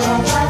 Bye-bye.